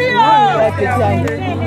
Gabriel!